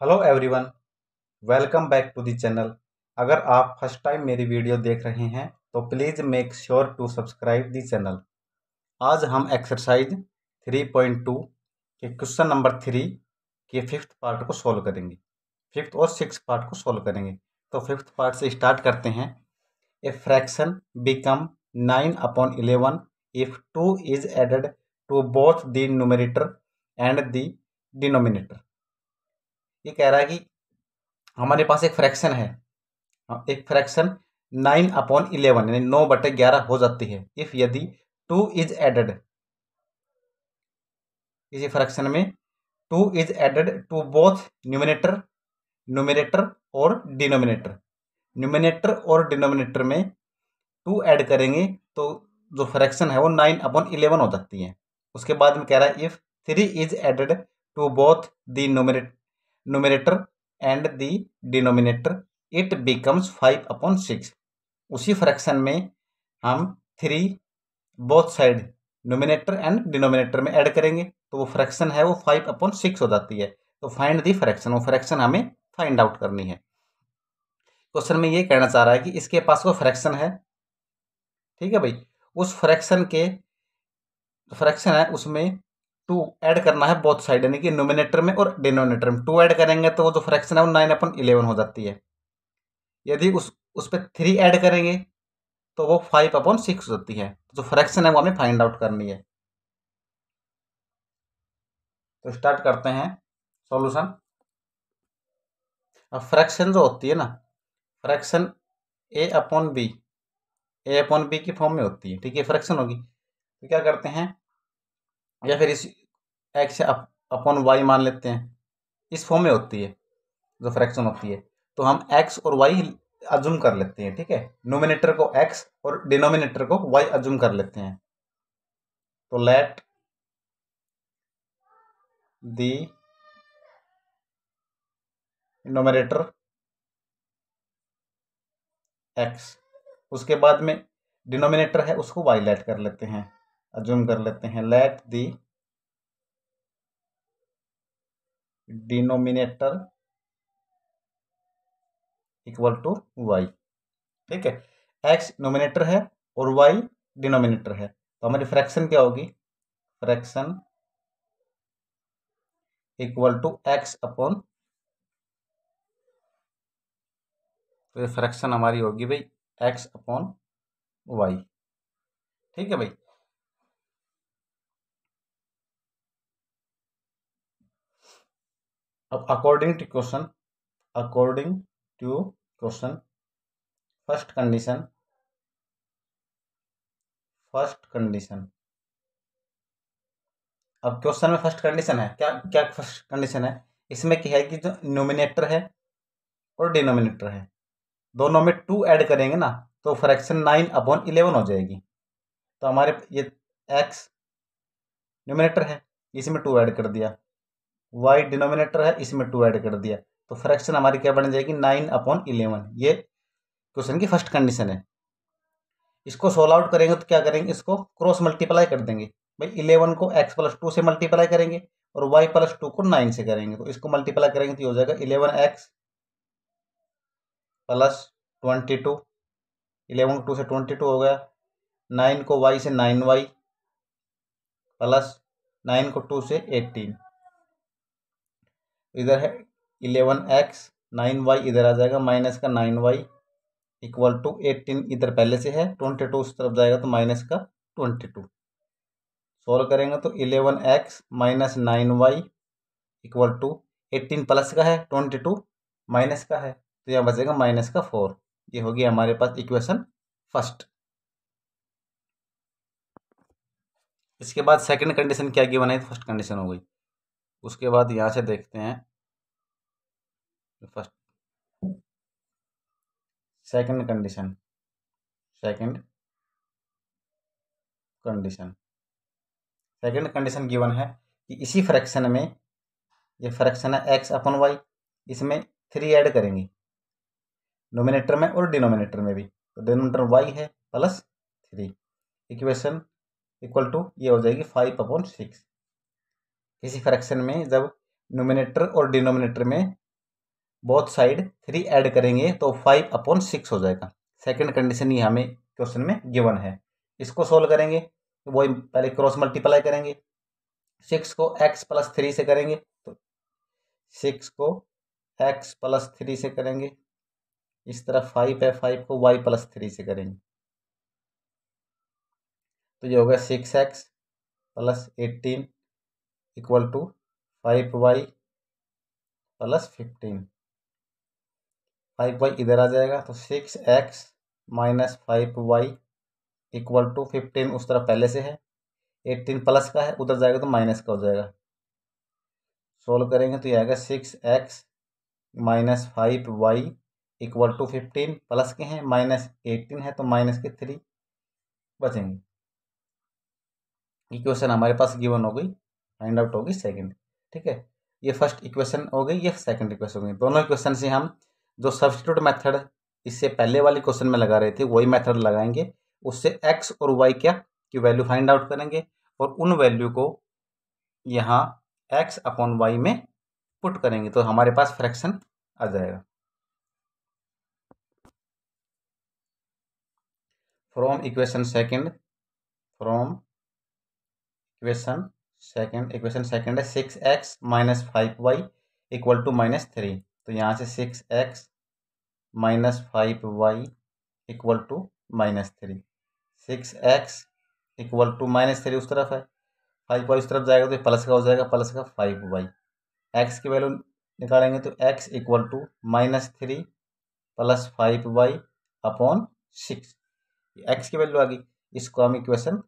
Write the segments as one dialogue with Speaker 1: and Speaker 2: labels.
Speaker 1: Hello everyone welcome back to the channel अगर आप first time मेरी वीडियो देख रहे हैं तो please make sure to subscribe the channel आज हम एक्सरसाइज 3.2 के क्वेश्चन नंबर थ्री के फिफ्थ पार्ट को सॉल्व करेंगे। फिफ्थ और सिक्स पार्ट को सॉल्व करेंगे। तो फिफ्थ पार्ट से स्टार्ट करते हैं। A fraction become nine upon eleven if two is added to both the numerator and the denominator ये कह रहा है कि हमारे पास एक फ्रैक्शन है। हाँ, एक फ्रैक्शन नाइन अपॉन इलेवन यानी नौ बटे ग्यारह हो जाती है। इफ़ यदि टू इज़ एडेड इसी फ्रैक्शन में two is added to both numerator numerator और डिनोमिनेटर न्यूमिनेटर और डिनोमिनेटर में टू ऐड करेंगे तो जो फ्रैक्शन है वो नाइन अपॉन इलेवन हो जाती है। उसके बाद में कह रहा है if three is added to both the numerator numerator and the denominator it becomes five upon six उसी फ्रैक्शन में हम three both side numerator and denominator में ऐड करेंगे। तो वो फ्रैक्शन है, वो फाइव अपॉन सिक्स हो जाती है। तो फाइंड दी फ्रैक्शन वो फ्रैक्शन हमें फाइंड आउट करनी है। क्वेश्चन में ये कहना चाह रहा है कि इसके पास वो फ्रैक्शन है। ठीक है भाई? उस फ्रैक्शन के फ्रैक्शन है, उसमें टू ऐड करना है बोथ साइड यानी कि नोमिनेटर में और डिनोमिनेटर में। टू ऐड करेंगे तो वो जो फ्रैक्शन है वो नाइन अपन इलेवन हो जाती है। यदि उस उस पर थ्री ऐड करेंगे तो वो फाइव अपॉन सिक्स हो जाती है। जो फ्रैक्शन है वो हमें फाइंड आउट करनी है। तो स्टार्ट करते हैं सॉल्यूशन अब फ्रैक्शन जो होती है ना fraction a upon b a upon b की फॉर्म में होती है, ठीक है? फ्रैक्शन होगी। तो क्या करते हैं? या फिर इस एक्स अपॉन वाई मान लेते हैं। इस फॉर्म में होती है, जो फ्रैक्शन होती है। तो हम एक्स और वाई अजूम कर लेते हैं, ठीक है? नोमिनेटर को एक्स और डिनोमिनेटर को वाई अजूम कर लेते हैं। तो लेट दी नोमिनेटर एक्स उसके बाद में डिनोमिनेटर है, उसको वाई लेट कर लेते हैं। अज्यूम कर लेते हैं. Let the denominator equal to y ठीक है? एक्स नोमिनेटर है और वाई डिनोमिनेटर है. तो हमारी फ्रैक्शन क्या होगी? Fraction equal to x upon तो ये फ्रैक्शन हमारी होगी भाई एक्स अपॉन वाई ठीक है भाई? अब according to question according to question first condition first condition अब क्वेश्चन में फ़र्स्ट कंडीशन है। क्या क्या फ़र्स्ट कंडीशन है? इसमें क्या है कि जो नोमिनेटर है और डिनोमिनेटर है। दोनों में टू ऐड करेंगे ना तो फ्रैक्शन नाइन अपॉन इलेवन हो जाएगी। तो हमारे ये एक्स नोमिनेटर है, इसमें टू ऐड कर दिया। वाई डिनोमिनेटर है, इसमें टू ऐड कर दिया। तो फ्रैक्शन हमारी क्या बन जाएगी? नाइन अपॉन इलेवन ये क्वेश्चन की फ़र्स्ट कंडीशन है। इसको सोल्व आउट करेंगे तो क्या करेंगे? इसको क्रॉस मल्टीप्लाई कर देंगे। भाई इलेवन को एक्स प्लस टू से मल्टीप्लाई करेंगे और वाई प्लस टू को नाइन से करेंगे। तो इसको मल्टीप्लाई करेंगे तो हो जाएगा eleven x plus twenty two eleven two से ट्वेंटी टू हो गया। नाइन को वाई से नाइन वाई प्लस नाइन को टू से एटीन इधर है, इलेवन एक्स, नाइन वाई इधर आ जाएगा, माइनस का nine y equal to eighteen इधर पहले से है, ट्वेंटी टू उस तरफ़ जाएगा तो माइनस का ट्वेंटी टू। सोल्व करेंगे तो eleven x minus nine y equal to eighteen plus का है, ट्वेंटी टू माइनस का है तो यहाँ बचेगा माइनस का फोर। ये होगी हमारे पास इक्वेशन फ़र्स्ट। इसके बाद सेकंड कंडीशन क्या गिवन है फ़र्स्ट कंडीशन हो गई। उसके बाद यहाँ से देखते हैं। First. Second condition. Second condition. Second condition given है कि इसी फ्रैक्शन में ये फ्रैक्शन है एक्स अपन वाई इसमें थ्री ऐड करेंगे। नोमिनेटर में और डिनोमिनेटर में भी। तो डिनोमिनेटर वाई है plus three equation equal to ये हो जाएगी फाइव अपॉन सिक्स किसी फ्रैक्शन में जब नोमिनेटर और डिनोमिनेटर में बोथ साइड थ्री ऐड करेंगे तो फाइव अपॉन सिक्स हो जाएगा। सेकंड कंडीशन ये हमें क्वेश्चन में गिवन है। इसको सोल्व करेंगे तो वही पहले क्रॉस मल्टीप्लाई करेंगे। सिक्स को एक्स प्लस थ्री से करेंगे तो सिक्स को एक्स प्लस थ्री से करेंगे। इस तरह फाइव है फाइव को वाई प्लस थ्री से करेंगे। तो ये हो गया six x plus eighteen equal to five y plus fifteen five y इधर आ जाएगा तो six x minus five y equal to fifteen उस तरह पहले से है। एटीन प्लस का है, उधर जाएगा तो माइनस का हो जाएगा। सोल्व करेंगे तो ये आएगा six x minus five y equal to fifteen plus के हैं माइनस एटीन है तो माइनस के थ्री बचेंगे। इक्वेशन हमारे पास गिवन हो गई। फाइंड आउट होगी सेकंड। ठीक है? ये फ़र्स्ट इक्वेशन हो गई, ये सेकंड इक्वेशन हो गई। दोनों इक्वेशन से हम जो सब्सटीट्यूट मेथड इससे पहले वाली क्वेश्चन में लगा रहे थे, वही मेथड लगाएँगे। उससे एक्स और वाई क्या? की वैल्यू फाइंड आउट करेंगे और उन वैल्यू को यहाँ एक्स अपॉन वाई में पुट करेंगे तो हमारे पास फ्रैक्शन आ जाएगा। From equation second from equation second equation second है six x minus five y equal to minus three तो यहाँ से six x minus five y equal to minus three six x equal to minus three उस तरफ़ है। Five Y उस तरफ़ जाएगा तो प्लस का हो जाएगा प्लस का फाइव वाई एक्स की वैल्यू निकालेंगे तो x equal to minus three plus five y upon six x की वैल्यू आ गई। इसको हम इक्वेशन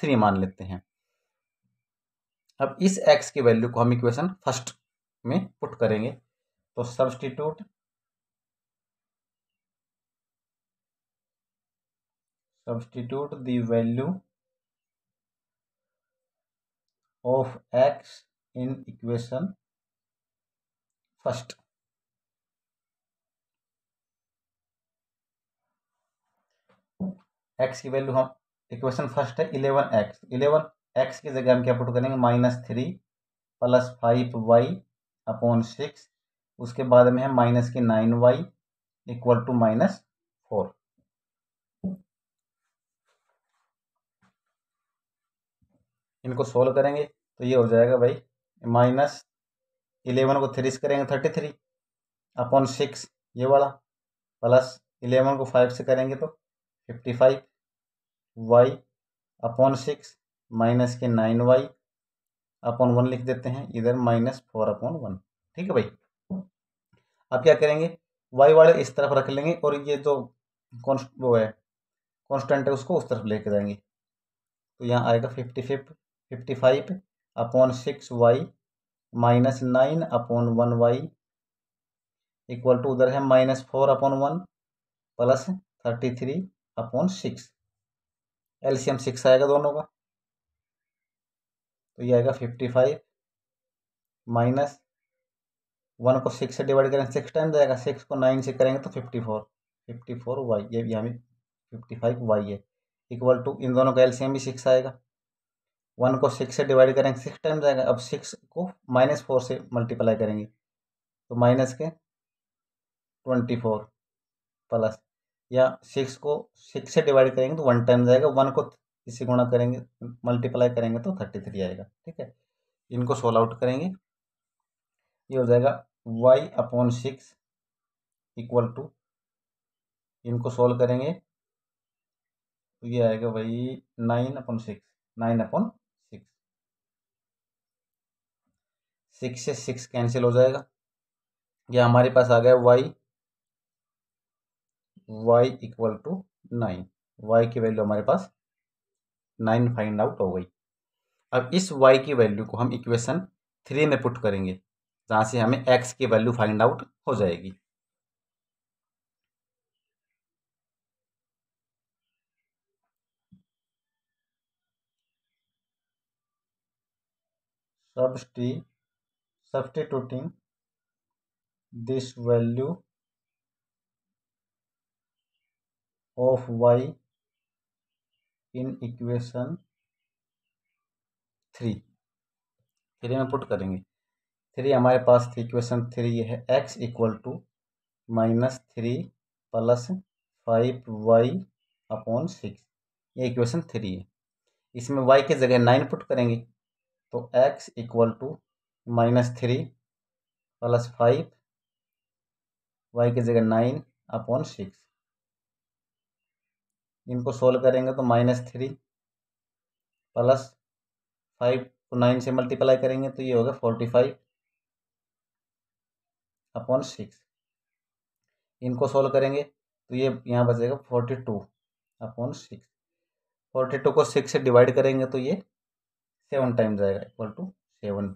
Speaker 1: थ्री मान लेते हैं। अब इस एक्स की वैल्यू को हम इक्वेशन फ़र्स्ट में पुट करेंगे। तो substitute substitute the value of x in equation first x की वैल्यू हम इक्वेशन फ़र्स्ट है इलेवन एक्स इलेवन एक्स की जगह हम क्या पुट करेंगे? Minus three plus five y upon six उसके बाद में है माइनस की nine y equal to minus four इनको सोल्व करेंगे तो ये हो जाएगा भाई माइनस इलेवन को थ्री से करेंगे थर्टी थ्री अपॉन सिक्स ये वाला प्लस इलेवन को फाइव से करेंगे तो fifty five y upon six minus के नाइन वाई अपॉन वन लिख देते हैं, इधर माइनस फोर अपॉन वन। ठीक है भाई? अब क्या करेंगे? वाई वाले इस तरफ़ रख लेंगे और ये जो कॉन्स्ट वो है, कॉन्स्टेंट है, उसको उस तरफ़ लेके जाएँगे। तो यहाँ आएगा fifty fifty fifty five upon six y minus nine upon one y equal to उधर है minus four upon one plus thirty three upon six. LCM six आएगा दोनों का। तो ये आएगा फिफ्टी फाइव माइनस वन को सिक्स से डिवाइड करेंगे सिक्स टाइम जाएगा सिक्स को नाइन से करेंगे तो fifty four fifty four y ये भी हमें फिफ्टी फाइव वाई है। इक्वल टू इन दोनों का एलसीएम भी सिक्स आएगा। वन को सिक्स से डिवाइड करेंगे सिक्स टाइम जाएगा अब सिक्स को माइनस फोर से मल्टीप्लाई करेंगे। तो माइनस के ट्वेंटी फोर प्लस या सिक्स को सिक्स से डिवाइड करेंगे तो वन टाइम जाएगा वन को इसे गुणा करेंगे मल्टीप्लाई करेंगे तो थर्टी थ्री आएगा, ठीक है? इनको सोल्व आउट करेंगे। ये हो जाएगा y upon six equal to इनको सोल्व करेंगे। तो ये आएगा भाई nine upon six nine upon six six से सिक्स कैंसिल हो जाएगा। ये हमारे पास आ गया y y equal to nine y की वैल्यू हमारे पास नाइन फाइंड आउट हो गई। अब इस y की वैल्यू को हम इक्वेशन थ्री में पुट करेंगे, जहाँ से हमें x की वैल्यू फाइंड आउट हो जाएगी। Substituting this value of y in equation three. Three में पुट करेंगे। थ्री हमारे पास थी इक्वेशन थ्री ये है। X equal to minus three plus five y upon six ये इक्वेशन थ्री है। इसमें वाई की जगह नाइन पुट करेंगे। तो x equal to minus three plus five y की जगह नाइन अपॉन सिक्स इनको सोल्व करेंगे तो माइनस थ्री प्लस फाइव को नाइन से मल्टीप्लाई करेंगे तो ये होगा फोर्टी फाइव अपॉन सिक्स। इनको सोल्व करेंगे तो ये यहाँ बचेगा forty two upon six. Forty two को सिक्स से डिवाइड करेंगे तो ये सेवन टाइम जाएगा equal to seven.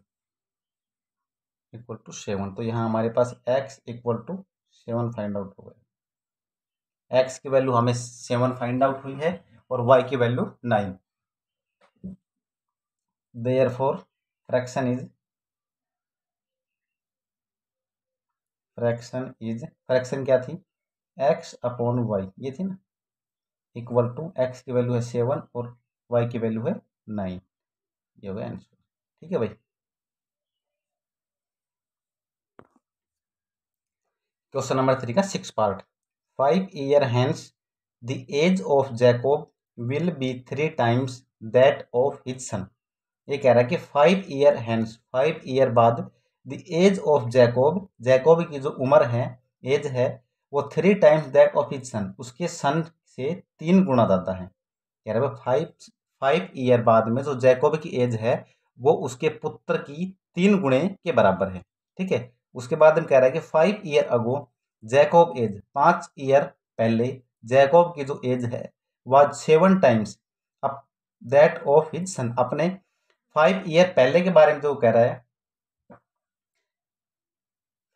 Speaker 1: Equal to seven. तो यहाँ हमारे पास x equal to seven find out हो गया। एक्स की वैल्यू हमें सेवन फाइंड आउट हुई है और वाई की value nine therefore fraction is fraction is fraction क्या थी? एक्स अपॉन वाई ये थी ना? इक्वल टू एक्स की वैल्यू है सेवन और वाई की वैल्यू है नाइन ये हो गया आंसर ठीक है भाई? क्वेश्चन नंबर थ्री का six part five year hence the age of Jacob will be three times that of his son ये कह रहा है कि five year hence five year बाद the age of Jacob Jacob की जो उम्र है एज है, वो three times that of his son उसके सन से तीन गुना ज़्यादा है। कह रहे फाइव फाइव ईयर बाद में जो जैकोब की एज है, वो उसके पुत्र की तीन गुणे के बराबर है। ठीक है? उसके बाद हम कह रहा है कि five year ago Jacob age. पाँच ईयर पहले जैकोब की जो एज है वह seven times of that of his son अपने फाइव ईयर पहले के बारे में जो कह रहा है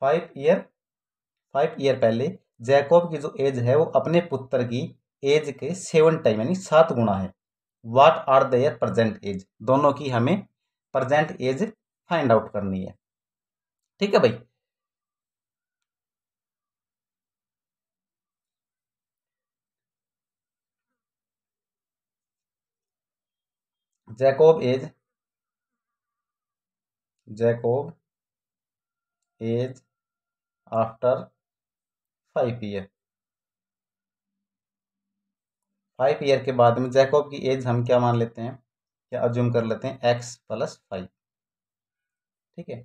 Speaker 1: फाइव ईयर फाइव ईयर पहले जैकोब की जो एज है, वो अपने पुत्र की एज के सेवन टाइम यानी सात गुना है। What are their present age दोनों की हमें प्रजेंट एज फाइंड आउट करनी है। ठीक है भाई? Jacob age Jacob age after five year five year के बाद में जैकोब की एज हम क्या मान लेते हैं? क्या अज्यूम कर लेते हैं? एक्स प्लस फाइव ठीक है?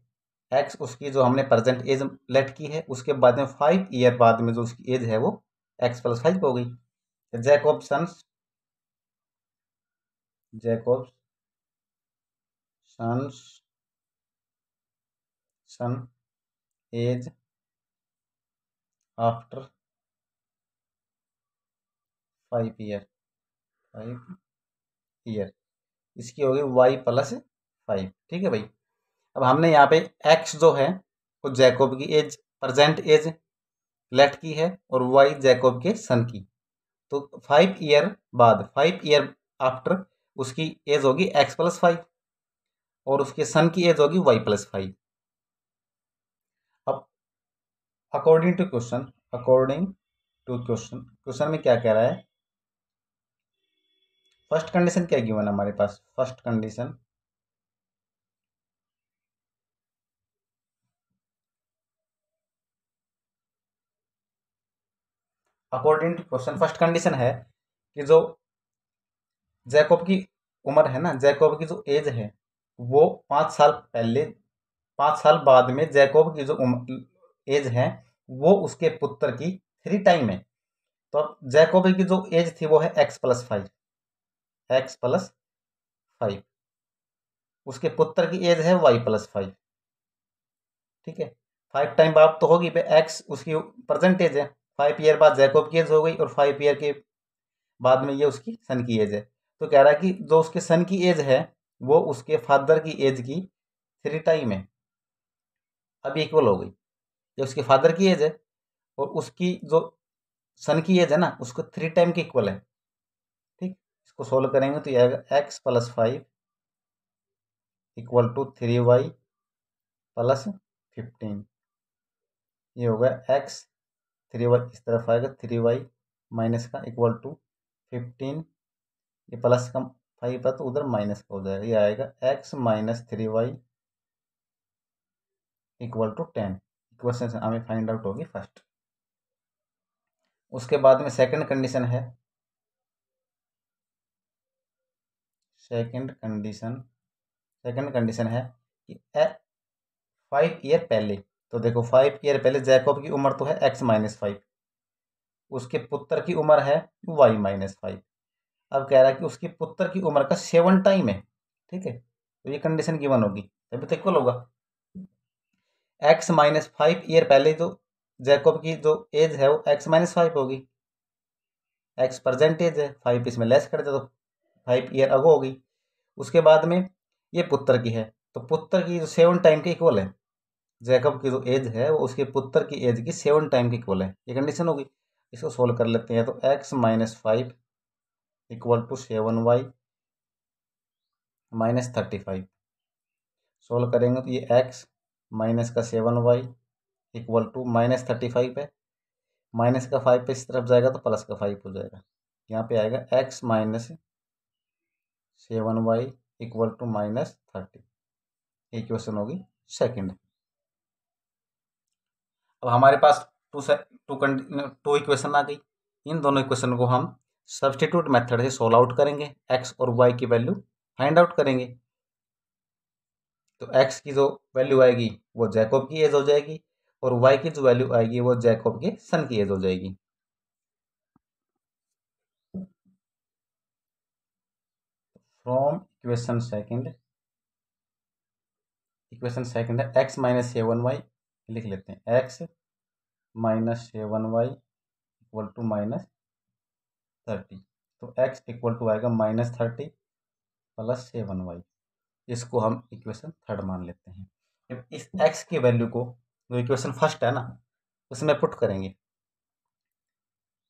Speaker 1: एक्स उसकी जो हमने प्रेजेंट एज लेट की है, उसके बाद में फाइव ईयर बाद में जो उसकी एज है वो एक्स प्लस फाइव हो गई। Jacob sons Jacob sons son age after five year five year इसकी होगी वाई प्लस फाइव ठीक है भाई? अब हमने यहाँ पे एक्स जो है, वो जैकोब की एज प्रजेंट एज लेट की है और वाई जैकोब के सन की। तो फाइव ईयर बाद फाइव ईयर आफ्टर उसकी एज होगी एक्स प्लस फाइव और उसके सन की एज होगी वाई प्लस फाइव। अब according to question, according to question question में क्या कह रहा है? फ़र्स्ट कंडीशन क्या गिवन हमारे पास? First condition. According to question, first condition है कि जो जैकोब की उम्र है ना, जैकोब की जो एज है, वो पाँच साल पहले, पाँच साल बाद में जैकोब की जो उम्र एज है, वो उसके पुत्र की थ्री टाइम है। तो अब जैकोबी की जो एज थी, वो है x plus five x plus five उसके पुत्र की एज है वाई प्लस फाइव ठीक है? फाइव टाइम बाद तो होगी पे एक्स उसकी प्रजेंट एज है। फाइव ईयर बाद जैकोब की एज हो गई, और फाइव ईयर के बाद में ये उसकी सन की एज है। तो कह रहा है कि जो उसके सन की एज है, वो उसके फादर की एज की थ्री टाइम है। अब इक्वल हो गई। ये उसके फादर की एज है और उसकी जो सन की एज है ना, उसको थ्री टाइम के इक्वल है। ठीक? इसको सोल्व करेंगे तो ये आएगा x plus five equal to three y plus fifteen ये होगा एक्स थ्री वाई इस तरफ़ आएगा थ्री वाई माइनस का इक्वल टू फिफ्टीन ये प्लस का फाइव है तो उधर माइनस का हो जाएगा। ये आएगा x minus three y equal to ten. Equation हमें फाइंड आउट होगी फ़र्स्ट। उसके बाद में सेकंड कंडीशन है। सेकंड कंडीशन सेकंड कंडीशन है कि फाइव ईयर पहले तो देखो फाइव ईयर पहले जैकॉब की उम्र तो है एक्स माइनस फाइव। उसके पुत्र की उम्र है वाई माइनस फाइव। अब कह रहा है कि उसके पुत्र की उम्र का सेवन टाइम है, ठीक है? तो ये कंडीशन गिवन होगी। तभी तो इक्वल होगा एक्स माइनस फाइव ईयर पहले तो जैकब की जो एज है वो एक्स माइनस फाइव होगी। एक्स प्रजेंट परजेंटेज है फाइव इसमें लेस कर दे तो फाइव ईयर अगो होगी। उसके बाद में ये पुत्र की है। तो पुत्र की जो सेवन टाइम के इक्वल है जैकब की जो एज है वो उसके पुत्र की एज की सेवन टाइम की इक्वल है। ये कंडीशन होगी। इसको सोल्व कर लेते हैं। तो x minus five equal to seven y minus thirty five solve करेंगे तो ये एक्स माइनस का seven y equal to minus thirty five है। माइनस का फाइव पे इस तरफ़ जाएगा तो प्लस का फाइव हो जाएगा। यहाँ पे आएगा x minus seven y equal to minus thirty ये क्वेश्चन होगी सेकंड अब हमारे पास टू से टू टू इक्वेशन आ गई। इन दोनों इक्वेशन को हम सब्सटीट्यूट मेथड से सोल्व आउट करेंगे एक्स और वाई की वैल्यू फाइंड आउट करेंगे। तो एक्स की जो वैल्यू आएगी, वो जैकोब की एज हो जाएगी और वाई की जो वैल्यू आएगी, वो जैकोब के सन की एज हो जाएगी। From equation second equation second है एक्स माइनस सेवन वाई लिख लेते हैं x minus seven y equal to minus thirty तो एक्स इक्वल टू आएगा minus thirty plus seven y इसको हम इक्वेशन थर्ड मान लेते हैं। इस एक्स की वैल्यू को, जो इक्वेशन फ़र्स्ट है ना, उसमें पुट करेंगे।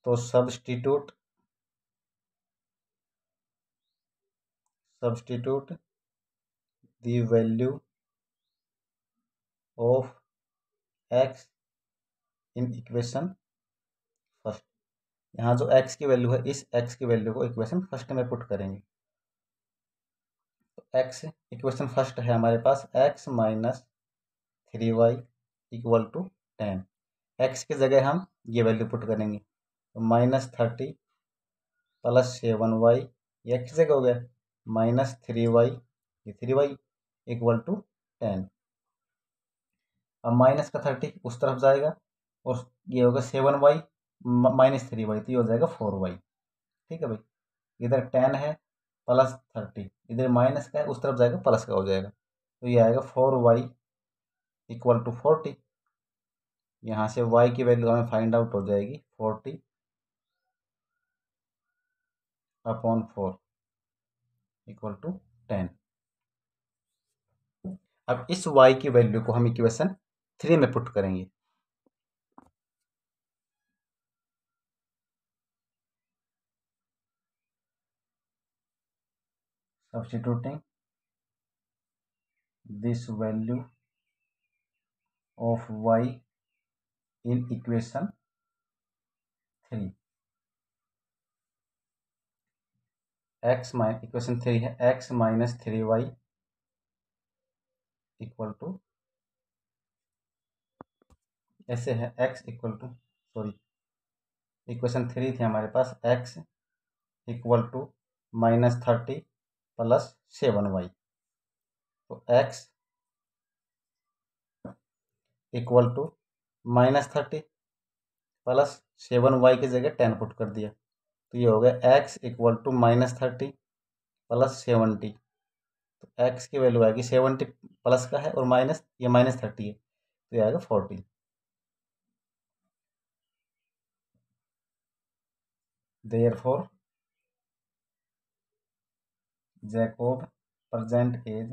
Speaker 1: तो substitute substitute the value of x in equation यहाँ जो एक्स की वैल्यू है, इस एक्स की वैल्यू को इक्वेशन फ़र्स्ट में पुट करेंगे। तो एक्स इक्वेशन फ़र्स्ट है हमारे पास x minus three y equal to ten x की जगह हम ये वैल्यू पुट करेंगे। तो minus thirty plus seven y ये किस जगह हो गया? माइनस थ्री वाई ये three y equal to ten अब माइनस का थर्टी उस तरफ़ जाएगा और ये होगा seven y minus three y तो ये हो जाएगा फोर वाई ठीक है भाई? इधर टेन है प्लस थर्टी इधर माइनस का है, उस तरफ़ जाएगा प्लस का हो जाएगा। तो ये आएगा four y equal to forty यहाँ से वाई की वैल्यू हमें फाइंड आउट हो जाएगी forty upon four equal to ten अब इस वाई की वैल्यू को हम इक्वेशन थ्री में पुट करेंगे। Substituting this value of y in equation 3 x minus equation three है। X minus three y equal to ऐसे है। X equal to sorry equation three थी हमारे पास। X equal to minus thirty plus seven y. तो x equal to minus thirty plus seven y की जगह ten put कर दिया। तो ये हो गया x equal to minus thirty plus seventy. तो एक्स की वैल्यू आएगी सेवनटी प्लस का है और माइनस, ये माइनस थर्टी है तो ये आएगा forty there four Jacob present age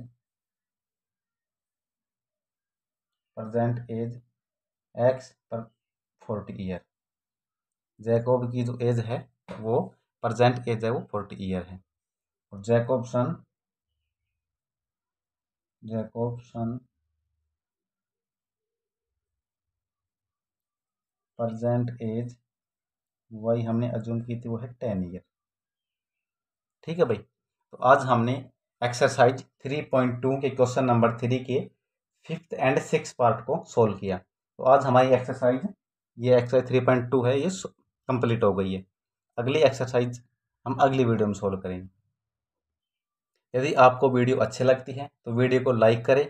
Speaker 1: present age x पर फोर्टी ईयर जैकोब की जो एज है, वो प्रजेंट एज है, वो फोर्टी ईयर है. और Jacob son Jacob son present age वही हमने अजूम की थी, वो है टेन ईयर ठीक है भाई? तो आज हमने एक्सरसाइज थ्री पॉइंट टू के क्वेश्चन नंबर थ्री के फिफ्थ एंड सिक्स पार्ट को सोल्व किया। तो आज हमारी एक्सरसाइज ये एक्सरसाइज थ्री पॉइंट टू है, ये कंप्लीट हो गई है। अगली एक्सरसाइज हम अगली वीडियो में सोल्व करेंगे। यदि आपको वीडियो अच्छी लगती है तो वीडियो को लाइक करें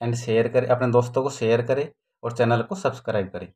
Speaker 1: एंड शेयर करें, अपने दोस्तों को शेयर करें और चैनल को सब्सक्राइब करें।